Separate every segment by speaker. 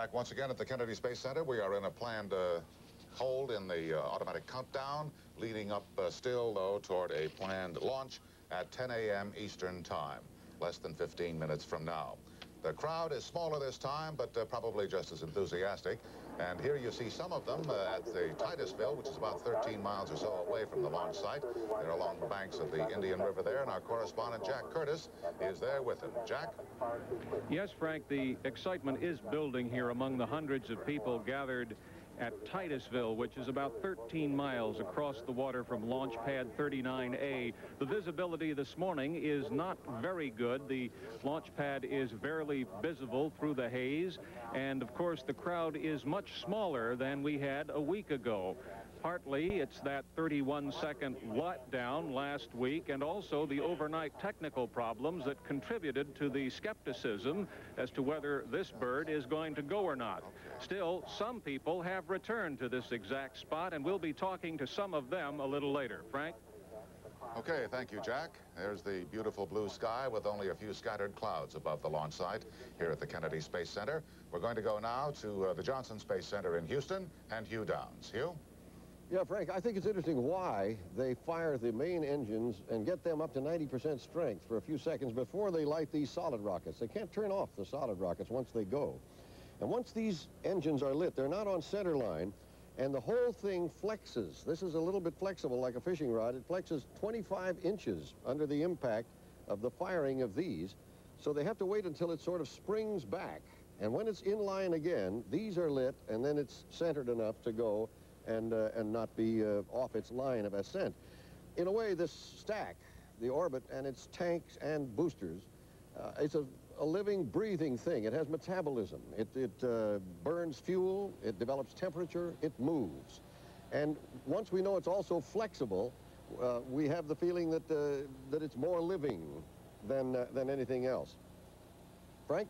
Speaker 1: Back once again at the Kennedy Space Center. We are in a planned uh, hold in the uh, automatic countdown, leading up uh, still, though, toward a planned launch at 10 a.m. Eastern Time, less than 15 minutes from now. The crowd is smaller this time, but uh, probably just as enthusiastic. And here you see some of them uh, at the Titusville, which is about 13 miles or so away from the launch site. They're along the banks of the Indian River there, and our correspondent Jack Curtis is there with them. Jack?
Speaker 2: Yes, Frank, the excitement is building here among the hundreds of people gathered at Titusville, which is about 13 miles across the water from Launch Pad 39A. The visibility this morning is not very good. The launch pad is barely visible through the haze, and of course the crowd is much smaller than we had a week ago. Partly it's that 31 second letdown last week and also the overnight technical problems that contributed to the skepticism as to whether this bird is going to go or not. Still, some people have returned to this exact spot and we'll be talking to some of them a little later. Frank?
Speaker 1: Okay, thank you, Jack. There's the beautiful blue sky with only a few scattered clouds above the launch site here at the Kennedy Space Center. We're going to go now to uh, the Johnson Space Center in Houston and Hugh Downs. Hugh?
Speaker 3: Yeah, Frank, I think it's interesting why they fire the main engines and get them up to 90% strength for a few seconds before they light these solid rockets. They can't turn off the solid rockets once they go. And once these engines are lit, they're not on center line, and the whole thing flexes. This is a little bit flexible like a fishing rod. It flexes 25 inches under the impact of the firing of these. So they have to wait until it sort of springs back. And when it's in line again, these are lit, and then it's centered enough to go and, uh, and not be uh, off its line of ascent. In a way, this stack, the orbit and its tanks and boosters, uh, it's a, a, living, breathing thing. It has metabolism. It, it uh, burns fuel, it develops temperature, it moves. And once we know it's also flexible, uh, we have the feeling that, uh, that it's more living than, than anything else. Frank?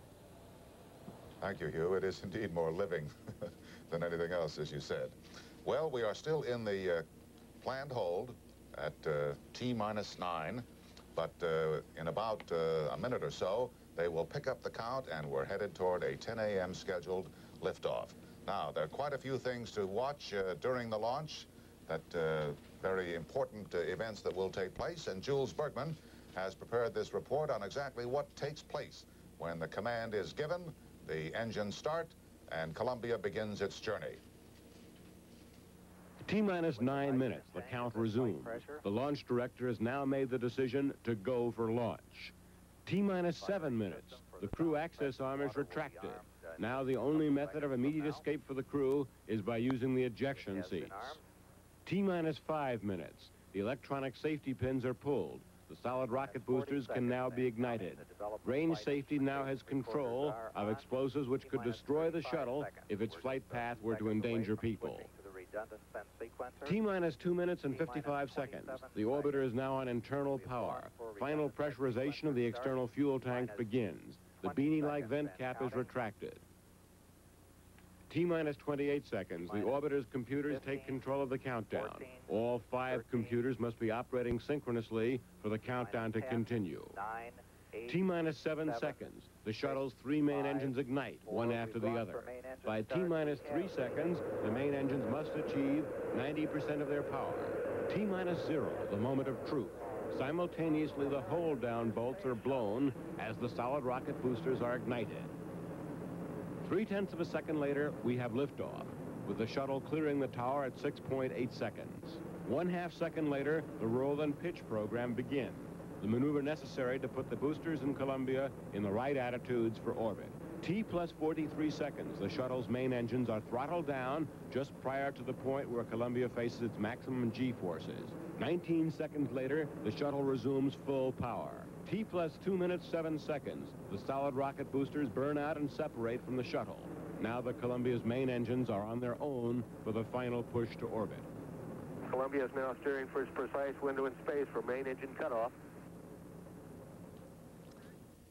Speaker 1: Thank you, Hugh. It is indeed more living than anything else, as you said. Well, we are still in the uh, planned hold at uh, T minus nine, but uh, in about uh, a minute or so, they will pick up the count and we're headed toward a 10 a.m. scheduled liftoff. Now, there are quite a few things to watch uh, during the launch, that uh, very important events that will take place, and Jules Bergman has prepared this report on exactly what takes place when the command is given, the engines start, and Columbia begins its journey.
Speaker 4: T-minus nine minutes, the count resumes. The launch director has now made the decision to go for launch. T-minus seven minutes, the crew access arm is retracted. Now the only method of immediate escape for the crew is by using the ejection seats. T-minus five minutes, the electronic safety pins are pulled. The solid rocket boosters can now be ignited. Range safety now has control of explosives which could destroy the shuttle if its flight path were to endanger people. T-minus 2 minutes and 55 seconds. The orbiter is now on internal power. Final pressurization of the external fuel tank begins. The beanie-like vent cap is retracted. T-minus 28 seconds. The orbiter's computers take control of the countdown. All five computers must be operating synchronously for the countdown to continue. T-minus seven seconds. The shuttle's three main engines ignite, one after the other. By T-minus three seconds, the main engines must achieve 90% of their power. T-minus zero, the moment of truth. Simultaneously, the hold-down bolts are blown as the solid rocket boosters are ignited. Three-tenths of a second later, we have liftoff, with the shuttle clearing the tower at 6.8 seconds. One half second later, the roll and pitch program begins the maneuver necessary to put the boosters in Columbia in the right attitudes for orbit. T plus 43 seconds, the shuttle's main engines are throttled down just prior to the point where Columbia faces its maximum G-forces. 19 seconds later, the shuttle resumes full power. T plus 2 minutes 7 seconds, the solid rocket boosters burn out and separate from the shuttle. Now the Columbia's main engines are on their own for the final push to orbit.
Speaker 5: Columbia is now steering for its precise window in space for main engine cutoff.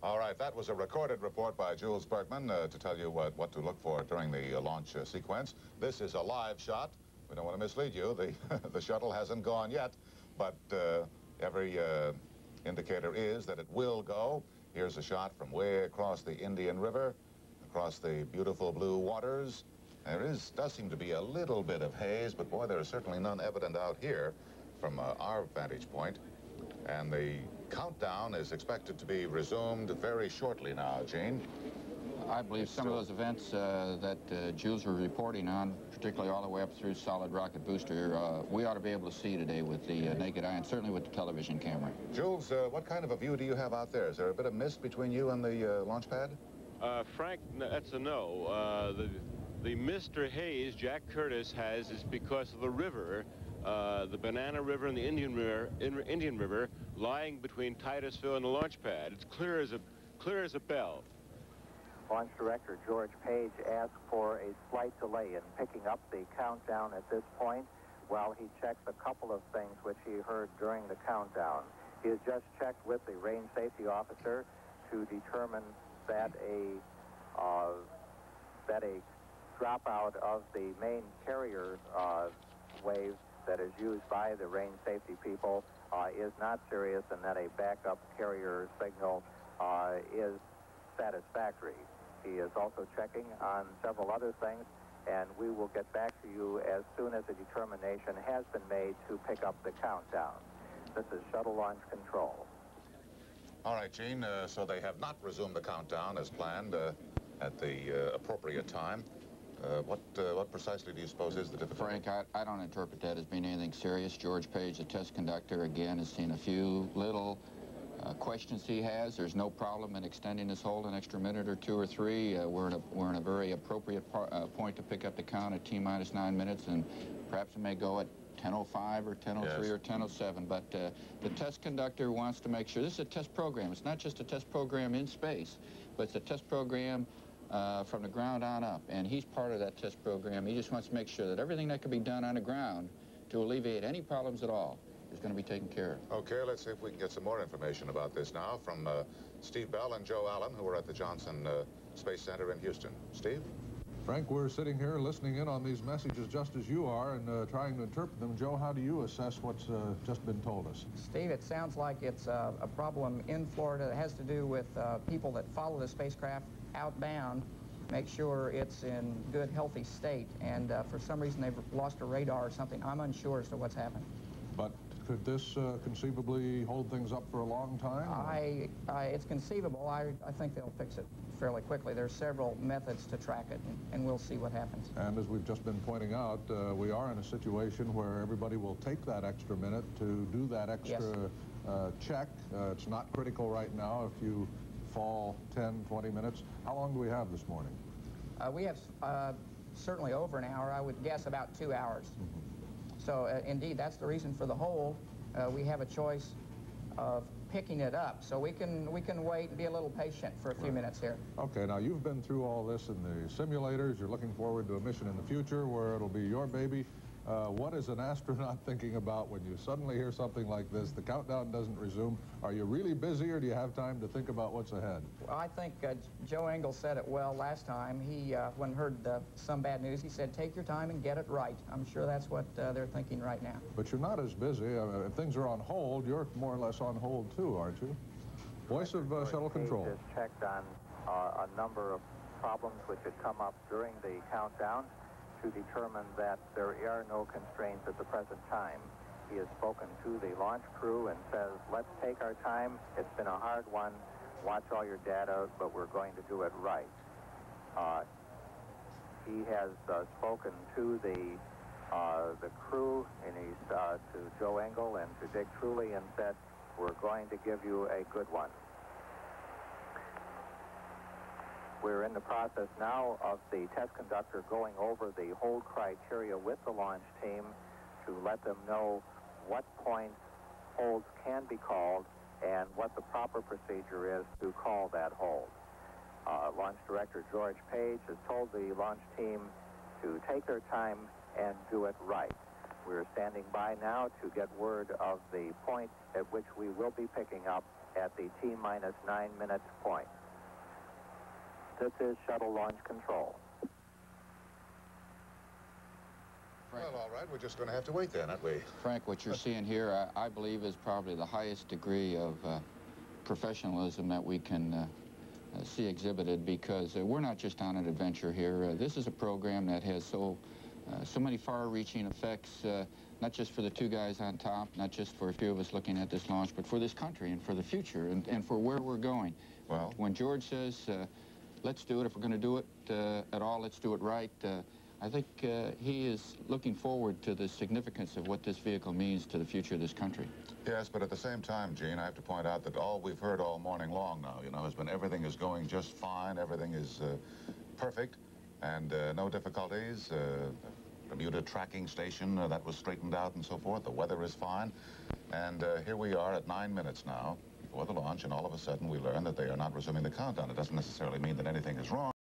Speaker 1: All right, that was a recorded report by Jules Bergman uh, to tell you what, what to look for during the uh, launch uh, sequence. This is a live shot. We don't want to mislead you. The, the shuttle hasn't gone yet, but uh, every uh, indicator is that it will go. Here's a shot from way across the Indian River. across the beautiful blue waters. There is, does seem to be a little bit of haze, but boy, there is certainly none evident out here from uh, our vantage point. And the countdown is expected to be resumed very shortly now, Gene.
Speaker 6: I believe some of those events uh, that uh, Jules were reporting on, particularly all the way up through solid rocket booster, uh, we ought to be able to see today with the uh, naked eye and certainly with the television camera.
Speaker 1: Jules, uh, what kind of a view do you have out there? Is there a bit of mist between you and the uh, launch pad?
Speaker 4: Frank, that's a no. the, the Mr. Haze Jack Curtis has is because of the river uh, the Banana River and the Indian River, Indian River lying between Titusville and the launch pad. It's clear as a, clear as a bell.
Speaker 5: Launch Director George Page asked for a slight delay in picking up the countdown at this point while he checks a couple of things which he heard during the countdown. He has just checked with the range safety officer to determine that a uh, that a dropout of the main carrier uh, wave that is used by the range safety people uh, is not serious and that a backup carrier signal uh, is satisfactory. He is also checking on several other things, and we will get back to you as soon as a determination has been made to pick up the countdown. This is Shuttle Launch Control.
Speaker 1: All right, Gene, uh, so they have not resumed the countdown as planned uh, at the uh, appropriate time. Uh, what, uh, what precisely do you suppose is the difficulty?
Speaker 6: Frank, I, I don't interpret that as being anything serious. George Page, the test conductor, again, has seen a few little uh, questions he has. There's no problem in extending this hold an extra minute or two or three. Uh, we're, in a, we're in a very appropriate uh, point to pick up the count at T-minus nine minutes, and perhaps it may go at 10.05 or 10.03 yes. or 10.07. But uh, the test conductor wants to make sure this is a test program. It's not just a test program in space, but it's a test program uh, from the ground on up. And he's part of that test program. He just wants to make sure that everything that can be done on the ground to alleviate any problems at all is going to be taken care of.
Speaker 1: Okay, let's see if we can get some more information about this now from uh, Steve Bell and Joe Allen, who are at the Johnson uh, Space Center in Houston. Steve?
Speaker 7: Frank, we're sitting here listening in on these messages just as you are and uh, trying to interpret them. Joe, how do you assess what's uh, just been told us?
Speaker 8: Steve, it sounds like it's uh, a problem in Florida that has to do with uh, people that follow the spacecraft outbound, make sure it's in good, healthy state. And uh, for some reason, they've lost a radar or something. I'm unsure as to what's happened.
Speaker 7: But could this uh, conceivably hold things up for a long time?
Speaker 8: I, I, it's conceivable. I, I think they'll fix it fairly quickly. There's several methods to track it, and, and we'll see what happens.
Speaker 7: And as we've just been pointing out, uh, we are in a situation where everybody will take that extra minute to do that extra yes. uh, check. Uh, it's not critical right now if you fall 10, 20 minutes. How long do we have this morning?
Speaker 8: Uh, we have uh, certainly over an hour. I would guess about two hours. Mm -hmm. So uh, indeed, that's the reason for the hold. Uh, we have a choice of picking it up. So we can we can wait and be a little patient for a few right. minutes here.
Speaker 7: Okay, now you've been through all this in the simulators. You're looking forward to a mission in the future where it'll be your baby. Uh, what is an astronaut thinking about when you suddenly hear something like this? The countdown doesn't resume. Are you really busy or do you have time to think about what's ahead?
Speaker 8: Well, I think uh, Joe Engle said it well last time. He, uh, when heard some bad news, he said, take your time and get it right. I'm sure that's what uh, they're thinking right now.
Speaker 7: But you're not as busy. Uh, if things are on hold, you're more or less on hold too, aren't you? Voice of uh, shuttle control.
Speaker 5: Just checked on a number of problems which had come up during the countdown to determine that there are no constraints at the present time. He has spoken to the launch crew and says, let's take our time. It's been a hard one. Watch all your data, but we're going to do it right. Uh, he has uh, spoken to the uh, the crew and he's uh, to Joe Engle and to Dick Truly and said, we're going to give you a good one. We're in the process now of the test conductor going over the hold criteria with the launch team to let them know what points holds can be called and what the proper procedure is to call that hold. Uh, launch director George Page has told the launch team to take their time and do it right. We're standing by now to get word of the point at which we will be picking up at the T-minus nine minute point. This is shuttle launch control.
Speaker 1: Well, all right, we're just going to have to wait then, aren't we?
Speaker 6: Frank, what you're seeing here, I, I, believe, is probably the highest degree of uh, professionalism that we can uh, uh, see exhibited because uh, we're not just on an adventure here. Uh, this is a program that has so, uh, so many far-reaching effects, uh, not just for the two guys on top, not just for a few of us looking at this launch, but for this country and for the future and, and for where we're going.
Speaker 1: Well,
Speaker 6: When George says, uh, let's do it, if we're going to do it uh, at all, let's do it right, uh, I think uh, he is looking forward to the significance of what this vehicle means to the future of this country.
Speaker 1: Yes, but at the same time, Gene, I have to point out that all we've heard all morning long now, you know, has been everything is going just fine, everything is uh, perfect, and uh, no difficulties. Uh, Bermuda tracking station, that was straightened out and so forth. The weather is fine. And here we are at nine minutes now before the launch, and all of a sudden we learn that they are not resuming the countdown. It doesn't necessarily mean that anything is wrong.